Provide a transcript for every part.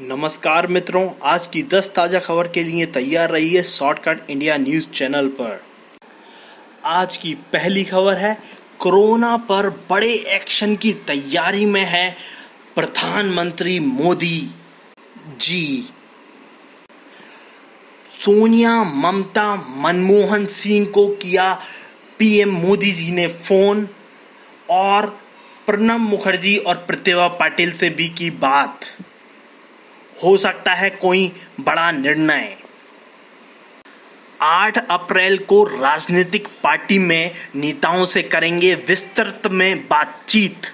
नमस्कार मित्रों, आज की 10 ताज़ा खबर के लिए तैयार रहिए शॉर्टकट इंडिया न्यूज़ चैनल पर। आज की पहली खबर है, कोरोना पर बड़े एक्शन की तैयारी में है प्रधानमंत्री मोदी जी। सोनिया ममता मनमोहन सिंह को किया पीएम मोदी जी ने फ़ोन और प्रणब मुखर्जी और प्रतिभा पाटिल से भी की बात। हो सकता है कोई बड़ा निर्णय। 8 अप्रैल को राजनीतिक पार्टी में नेताओं से करेंगे विस्तृत में बातचीत।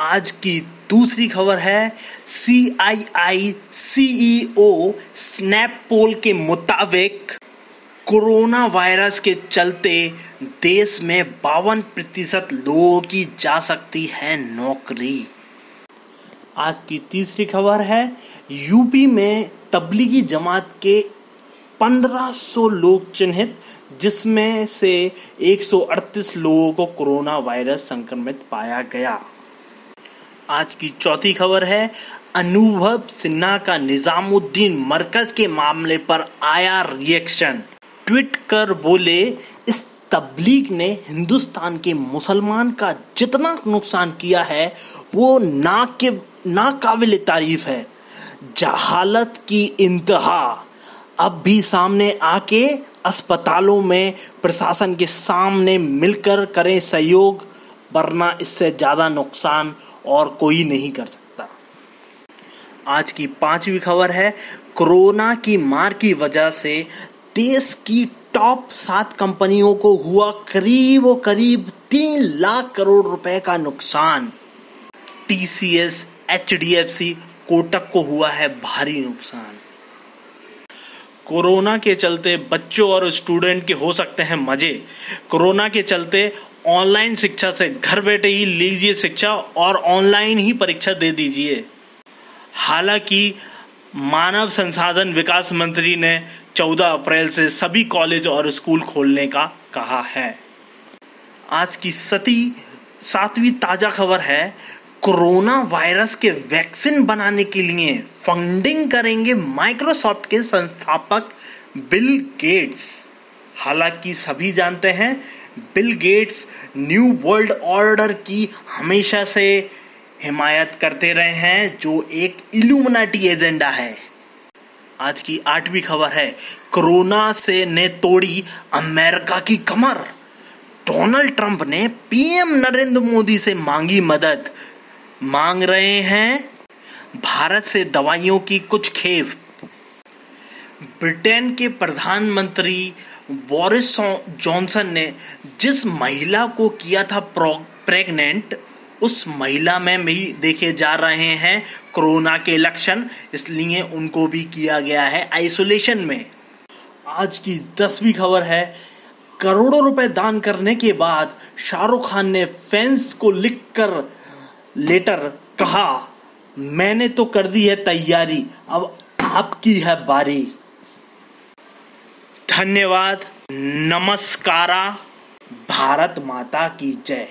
आज की दूसरी खबर है सी आई आई सीईओ स्नैप पोल के मुताबिक कोरोना वायरस के चलते देश में बावन प्रतिशत लोगों की जा सकती है नौकरी। आज की तीसरी खबर है, यूपी में तबलीगी जमात के 1500 लोग चिन्हित, जिसमें से 138 लोगों को कोरोना वायरस संक्रमित पाया गया। आज की चौथी खबर है, अनुभव सिन्हा का निजामुद्दीन मरकज के मामले पर आया रिएक्शन ट्वीट कर बोले तबलीग ने हिंदुस्तान के मुसलमान का जितना नुकसान किया है, वो ना के, ना काबिल तारीफ़ है। जहालत की इंतहा। अब भी सामने आके अस्पतालों में प्रशासन के सामने मिलकर करें सहयोग, वरना इससे ज़्यादा नुकसान और कोई नहीं कर सकता। आज की पांचवी खबर है, कोरोना की मार की वजह से देश की टॉप सात कंपनियों को हुआ करीब करीब तीन लाख करोड़ रुपए का नुकसान। TCS H D F C Kotak को हुआ है भारी नुकसान। कोरोना के चलते बच्चों और स्टूडेंट के हो सकते हैं मज़े। कोरोना के चलते ऑनलाइन शिक्षा से घर बैठे ही लीजिए शिक्षा और ऑनलाइन ही परीक्षा दे दीजिए। हालाँकि मानव संसाधन विकास मंत्री ने 14 अप्रैल से सभी कॉलेज और स्कूल खोलने का कहा है। आज की सती, सातवीं ताज़ा खबर है, कोरोना वायरस के वैक्सीन बनाने के लिए फंडिंग करेंगे माइक्रोसॉफ्ट के संस्थापक बिल गेट्स। हालाँकि सभी जानते हैं, Bill Gates new world order की हमेशा से हिमायत करते रहे हैं, जो एक इल्यूमिनाटी एजेंडा है। आज की आठवीं खबर है, कोरोना से ने तोड़ी अमेरिका की कमर। डोनाल्ड ट्रंप ने पीएम नरेंद्र मोदी से मांगी मदद। मांग रहे हैं, भारत से दवाइयों की कुछ खेप। ब्रिटेन के प्रधानमंत्री बोरिस जॉनसन ने जिस महिला को किया था प्रेग्नेंट उस महिला में भी देखे जा रहे हैं कोरोना के लक्षण, इसलिए उनको भी किया गया है आइसोलेशन में। आज की दसवीं खबर है, करोड़ों रुपए दान करने के बाद शाहरुख खान ने फैंस को लिखकर लेटर कहा, मैंने तो कर दी है तैयारी, अब आपकी है बारी। धन्यवाद, नमस्कारा, भारत माता की जय।